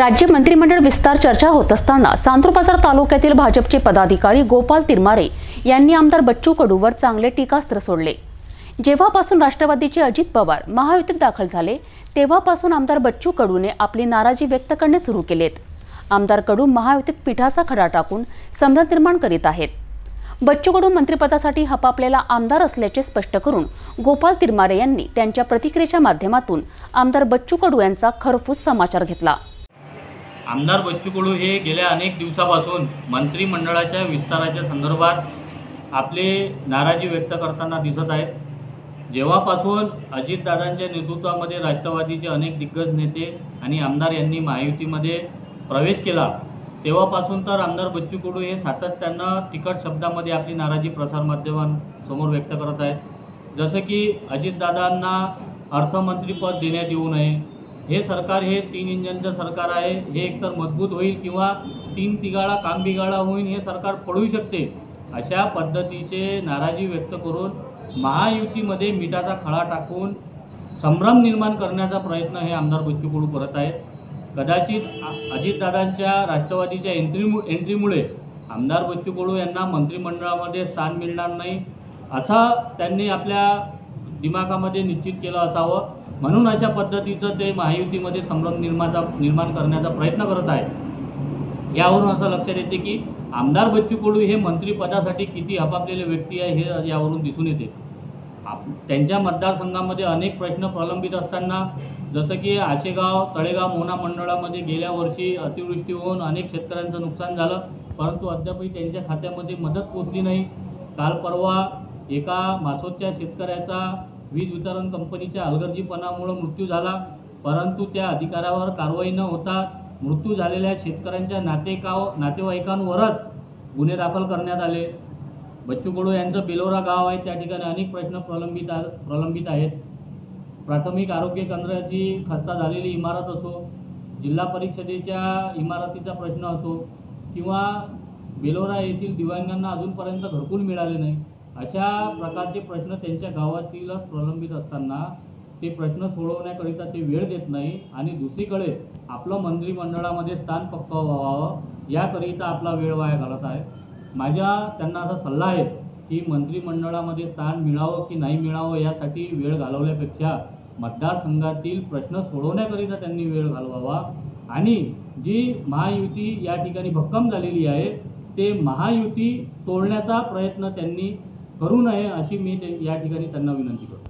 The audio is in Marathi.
राज्य मंत्रिमंडळ विस्तार चर्चा होत असताना सांतूर तालुक्यातील भाजपचे पदाधिकारी गोपाल तिरमारे यांनी आमदार बच्चू कडूवर चांगले टीकास्त्र सोडले. जेव्हापासून राष्ट्रवादीचे अजित पवार महायुतीत दाखल झाले तेव्हापासून आमदार बच्चू कडूने आपली नाराजी व्यक्त करणे सुरू केलेत. आमदार कडू महायुतीत पिठाचा खडा टाकून समजा निर्माण करीत आहेत. बच्चू कडू मंत्रिपदासाठी हपापलेला आमदार असल्याचे स्पष्ट करून गोपाळ तिरमारे यांनी त्यांच्या प्रतिक्रियेच्या माध्यमातून आमदार बच्चू कडू यांचा खरफूस समाचार घेतला. आमदार बच्चू कडू हे गेल्या अनेक दिवसापासून मंत्रिमंडळाच्या विस्ताराच्या संदर्भात आपली नाराजी व्यक्त करताना दिसत आहेत. जेव्हापासून अजितदादांच्या नेतृत्वामध्ये राष्ट्रवादीचे अनेक दिग्गज नेते आणि आमदार यांनी महायुतीमध्ये प्रवेश केला तेव्हापासून तर आमदार बच्चू कडू हे सातत्यानं तिखट शब्दामध्ये आपली नाराजी प्रसारमाध्यमांसमोर व्यक्त करत आहेत. जसं की अजितदादांना अर्थमंत्रीपद देण्यात येऊ नये हे सरकार हे तीन इंजनचं सरकार आहे. हे एकतर मजबूत होईल किंवा तीन तिगाळा काम बिगाळा होईल हे सरकार पडू शकते. अशा पद्धतीचे नाराजी व्यक्त करून महायुतीमध्ये मिठाचा खळा टाकून संभ्रम निर्माण करण्याचा प्रयत्न हे आमदार बच्चू कडू करत आहेत. कदाचित अजितदादांच्या राष्ट्रवादीच्या एंट्रीमु एंट्रीमुळे आमदार बच्चू कडू यांना मंत्रिमंडळामध्ये स्थान मिळणार नाही. असा त्यांनी आपल्या दिमागामध्ये निश्चित केलं असावं. म्हणून अशा पद्धतीचं ते महायुतीमध्ये संभ्रम निर्माचा निर्माण करण्याचा प्रयत्न करत आहे यावरून असं लक्षात येते की आमदार बच्चू कडू हे मंत्रिपदासाठी किती हपापलेले व्यक्ती आहे हे यावरून दिसून येते. आप त्यांच्या मतदारसंघामध्ये अनेक प्रश्न प्रलंबित असताना जसं की आशेगाव तळेगाव मोना मंडळामध्ये गेल्या वर्षी अतिवृष्टी होऊन अनेक शेतकऱ्यांचं नुकसान झालं. परंतु अद्यापही त्यांच्या खात्यामध्ये मदत पोचली नाही. काल परवा एका मासोदच्या शेतकऱ्याचा वीज वितरण कंपनीच्या हलगर्जीपणामुळं मृत्यू झाला. परंतु त्या अधिकाऱ्यावर कारवाई न होता मृत्यू झालेल्या शेतकऱ्यांच्या नातेकाव नातेवाईकांवरच गुन्हे दाखल करण्यात आले. बच्चू कडू यांचं बेलोरा गाव आहे. त्या ठिकाणी अनेक प्रश्न प्रलंबित आ- प्रलंबित आहेत. प्राथमिक आरोग्य केंद्राची खस्ता झालेली इमारत असो जिल्हा परिषदेच्या इमारतीचा प्रश्न असो किंवा बेलोरा येथील दिव्यांगांना अजूनपर्यंत घरकुल मिळाले नाही. अशा प्रकारचे प्रश्न त्यांच्या गावातीलच प्रलंबित असताना ते प्रश्न सोडवण्याकरिता ते वेळ देत नाही आणि दुसरीकडे आपलं मंत्रिमंडळामध्ये स्थान पक्क व्हावं याकरिता आपला वेळ वाया घालत आहे. माझ्या त्यांना असा सल्ला आहे की मंत्रिमंडळामध्ये स्थान मिळावं की नाही मिळावं यासाठी वेळ घालवल्यापेक्षा मतदारसंघातील प्रश्न सोडवण्याकरिता त्यांनी वेळ घालवावा. आणि जी महायुती या ठिकाणी भक्कम झालेली आहे ते महायुती तोडण्याचा प्रयत्न त्यांनी करू नये अशी मी ते या ठिकाणी त्यांना विनंती करतो.